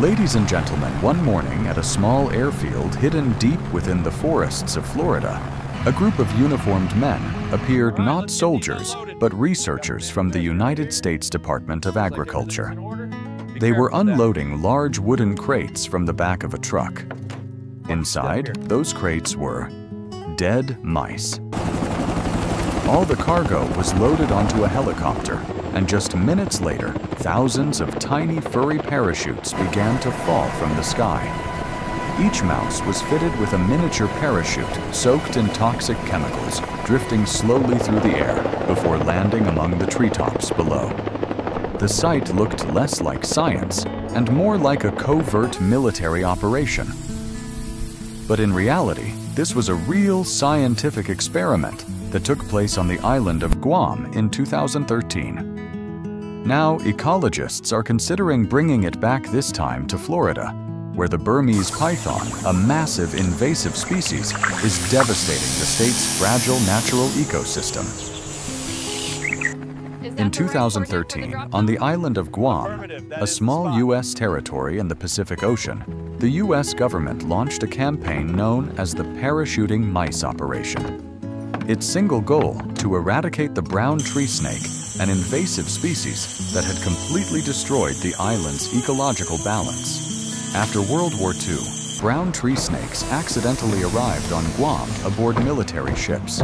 Ladies and gentlemen, one morning at a small airfield hidden deep within the forests of Florida, a group of uniformed men appeared not soldiers, but researchers from the United States Department of Agriculture. They were unloading large wooden crates from the back of a truck. Inside, those crates were dead mice. All the cargo was loaded onto a helicopter, and just minutes later, thousands of tiny furry parachutes began to fall from the sky. Each mouse was fitted with a miniature parachute soaked in toxic chemicals, drifting slowly through the air before landing among the treetops below. The sight looked less like science and more like a covert military operation. But in reality, this was a real scientific experiment that took place on the island of Guam in 2013. Now, ecologists are considering bringing it back this time to Florida, where the Burmese python, a massive invasive species, is devastating the state's fragile natural ecosystem. In 2013, on the island of Guam, a small U.S. territory in the Pacific Ocean, the U.S. government launched a campaign known as the Parachuting Mice Operation. Its single goal, to eradicate the brown tree snake, an invasive species that had completely destroyed the island's ecological balance. After World War II, brown tree snakes accidentally arrived on Guam aboard military ships.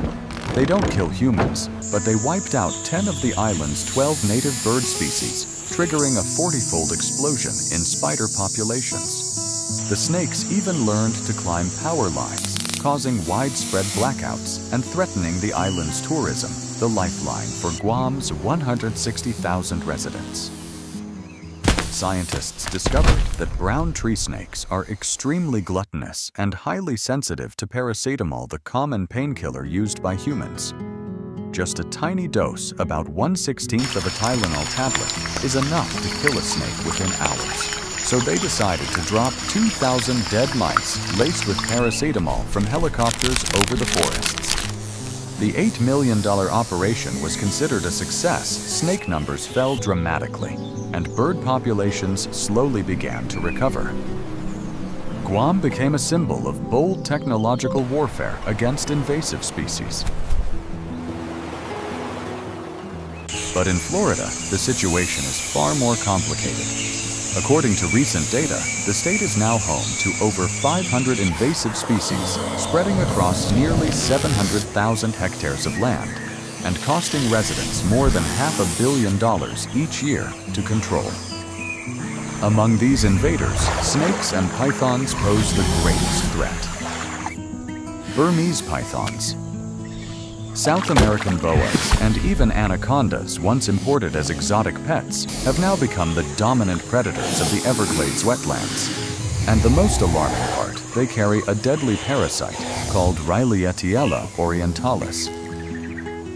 They don't kill humans, but they wiped out 10 of the island's 12 native bird species, triggering a 40-fold explosion in spider populations. The snakes even learned to climb power lines, causing widespread blackouts and threatening the island's tourism, the lifeline for Guam's 160,000 residents. Scientists discovered that brown tree snakes are extremely gluttonous and highly sensitive to paracetamol, the common painkiller used by humans. Just a tiny dose, about 1 16th of a Tylenol tablet, is enough to kill a snake within hours so they decided to drop 2,000 dead mice laced with paracetamol from helicopters over the forests. The $8 million operation was considered a success. Snake numbers fell dramatically, and bird populations slowly began to recover. Guam became a symbol of bold technological warfare against invasive species. But in Florida, the situation is far more complicated. According to recent data, the state is now home to over 500 invasive species spreading across nearly 700,000 hectares of land and costing residents more than half a billion dollars each year to control. Among these invaders, snakes and pythons pose the greatest threat. Burmese pythons, South American boas and even anacondas, once imported as exotic pets, have now become the dominant predators of the Everglades wetlands. And the most alarming part, they carry a deadly parasite called Raillietiella orientalis.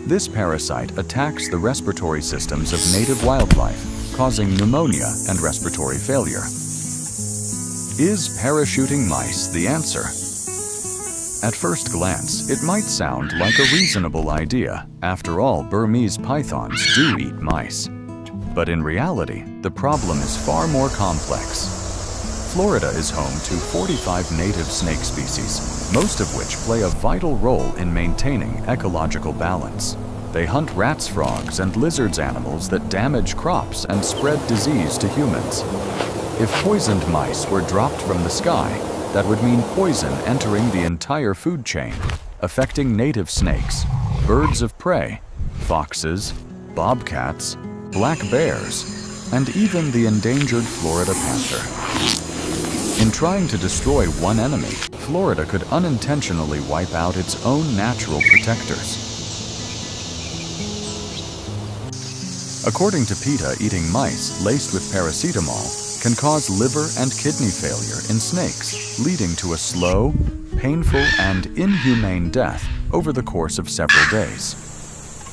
This parasite attacks the respiratory systems of native wildlife, causing pneumonia and respiratory failure. Is parachuting mice the answer? At first glance, it might sound like a reasonable idea. After all, Burmese pythons do eat mice. But in reality, the problem is far more complex. Florida is home to 45 native snake species, most of which play a vital role in maintaining ecological balance. They hunt rats, frogs, and lizards animals that damage crops and spread disease to humans. If poisoned mice were dropped from the sky, that would mean poison entering the entire food chain, affecting native snakes, birds of prey, foxes, bobcats, black bears, and even the endangered Florida panther. In trying to destroy one enemy, Florida could unintentionally wipe out its own natural protectors. According to PETA, eating mice laced with paracetamol can cause liver and kidney failure in snakes, leading to a slow, painful, and inhumane death over the course of several days.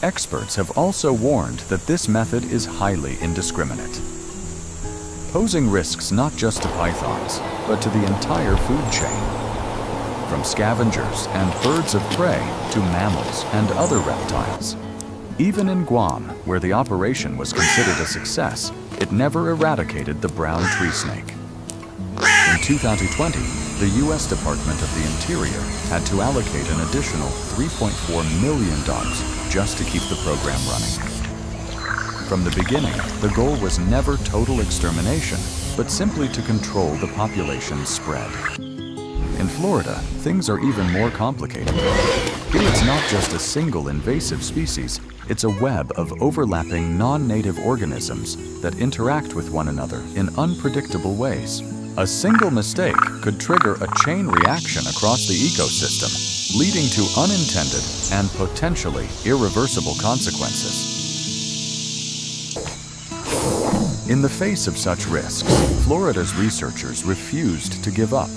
Experts have also warned that this method is highly indiscriminate, posing risks not just to pythons, but to the entire food chain. From scavengers and birds of prey to mammals and other reptiles. Even in Guam, where the operation was considered a success, it never eradicated the brown tree snake. In 2020, the U.S. Department of the Interior had to allocate an additional 3.4 million dogs just to keep the program running. From the beginning, the goal was never total extermination, but simply to control the population's spread. In Florida, things are even more complicated. It's not just a single invasive species, it's a web of overlapping non-native organisms that interact with one another in unpredictable ways. A single mistake could trigger a chain reaction across the ecosystem, leading to unintended and potentially irreversible consequences. In the face of such risks, Florida's researchers refused to give up.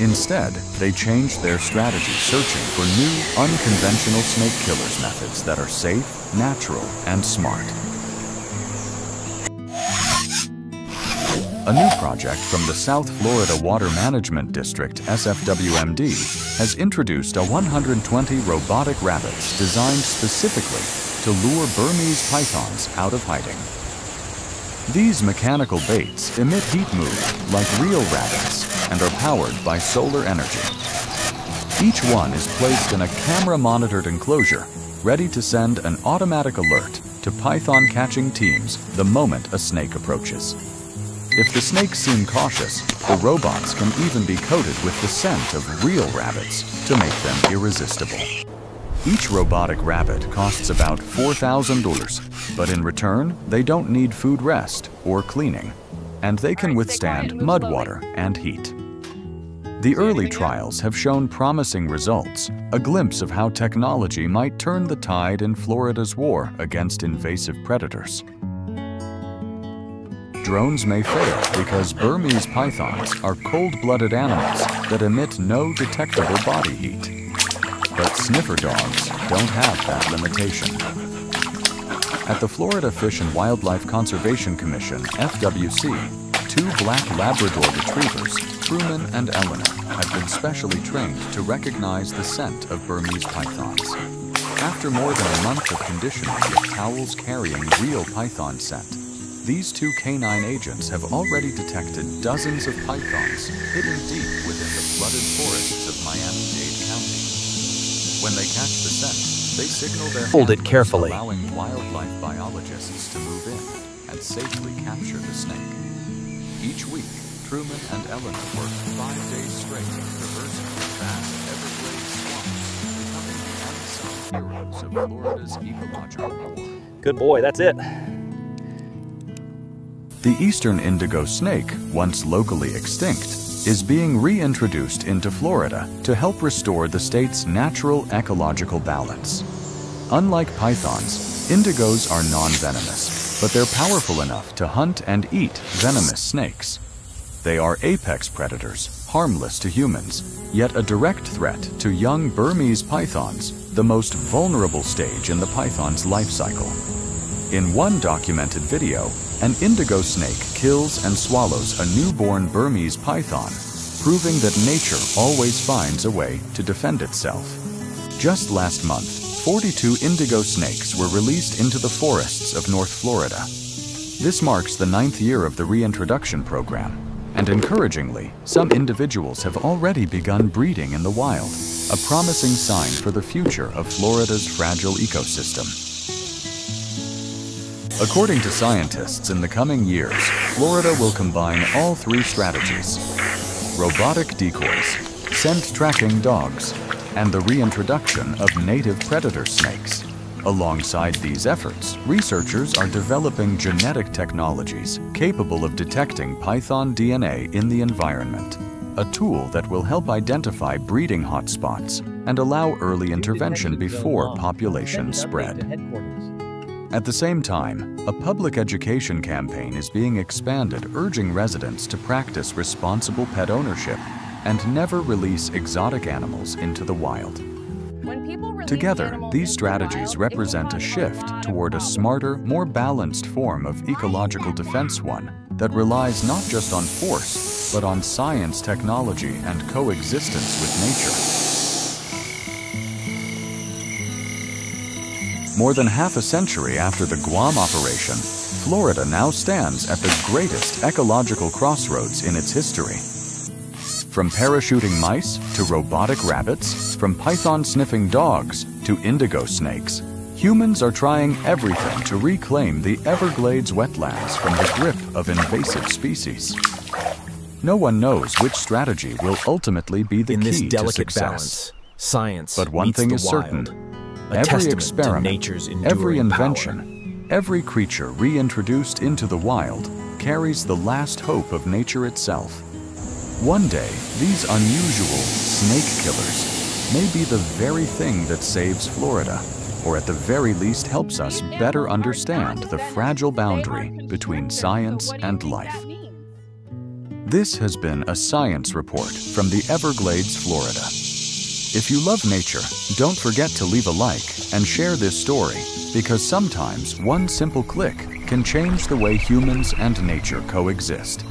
Instead, they changed their strategy searching for new, unconventional snake killers methods that are safe, natural, and smart. A new project from the South Florida Water Management District, SFWMD, has introduced a 120 robotic rabbits designed specifically to lure Burmese pythons out of hiding. These mechanical baits emit heat movement like real rabbits and are powered by solar energy. Each one is placed in a camera-monitored enclosure, ready to send an automatic alert to python-catching teams the moment a snake approaches. If the snakes seem cautious, the robots can even be coated with the scent of real rabbits to make them irresistible. Each robotic rabbit costs about $4,000, but in return, they don't need food rest or cleaning, and they can withstand mud water and heat. The early trials have shown promising results, a glimpse of how technology might turn the tide in Florida's war against invasive predators. Drones may fail because Burmese pythons are cold-blooded animals that emit no detectable body heat. But sniffer dogs don't have that limitation. At the Florida Fish and Wildlife Conservation Commission, FWC, two black Labrador retrievers, Truman and Eleanor, have been specially trained to recognize the scent of Burmese pythons. After more than a month of conditioning with towels carrying real python scent, these two canine agents have already detected dozens of pythons hidden deep within the flooded forests of Miami-Dade County. When they catch the scent, they signal their Hold it carefully. allowing wildlife biologists to move in and safely capture the snake. Each week, Truman and Eleanor work five days straight, traversing the vast Everglades swamps, becoming the unsung heroes of Florida's ecological war. Good boy, that's it. The eastern indigo snake, once locally extinct, is being reintroduced into Florida to help restore the state's natural ecological balance. Unlike pythons, indigos are non-venomous, but they're powerful enough to hunt and eat venomous snakes. They are apex predators, harmless to humans, yet a direct threat to young Burmese pythons, the most vulnerable stage in the python's life cycle. In one documented video, an indigo snake kills and swallows a newborn Burmese python, proving that nature always finds a way to defend itself. Just last month, 42 indigo snakes were released into the forests of North Florida. This marks the ninth year of the reintroduction program, and encouragingly, some individuals have already begun breeding in the wild, a promising sign for the future of Florida's fragile ecosystem. According to scientists, in the coming years, Florida will combine all three strategies robotic decoys, scent tracking dogs, and the reintroduction of native predator snakes. Alongside these efforts, researchers are developing genetic technologies capable of detecting python DNA in the environment, a tool that will help identify breeding hotspots and allow early intervention before populations spread. At the same time, a public education campaign is being expanded urging residents to practice responsible pet ownership and never release exotic animals into the wild. Together, these strategies represent a shift toward a smarter, more balanced form of ecological defense one that relies not just on force, but on science, technology, and coexistence with nature. More than half a century after the Guam operation, Florida now stands at the greatest ecological crossroads in its history. From parachuting mice to robotic rabbits, from python sniffing dogs to indigo snakes, humans are trying everything to reclaim the Everglades wetlands from the grip of invasive species. No one knows which strategy will ultimately be the In key this to delicate success. balance, science But one thing is wild, certain. Every experiment, nature's every invention, every creature reintroduced into the wild carries the last hope of nature itself. One day, these unusual snake killers may be the very thing that saves Florida, or at the very least helps us better understand the fragile boundary between science and life. This has been a science report from the Everglades, Florida. If you love nature, don't forget to leave a like and share this story because sometimes one simple click can change the way humans and nature coexist.